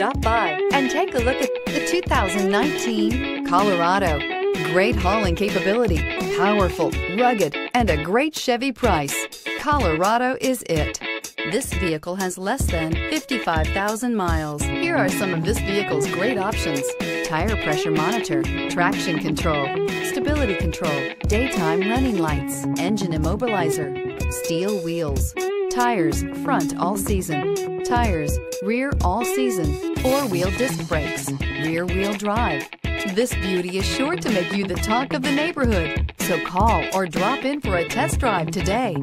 Stop by and take a look at the 2019 Colorado. Great hauling capability, powerful, rugged, and a great Chevy price. Colorado is it. This vehicle has less than 55,000 miles. Here are some of this vehicle's great options. Tire pressure monitor, traction control, stability control, daytime running lights, engine immobilizer, steel wheels, tires front all season, tires rear all season, four-wheel disc brakes, rear wheel drive. This beauty is sure to make you the talk of the neighborhood. So call or drop in for a test drive today.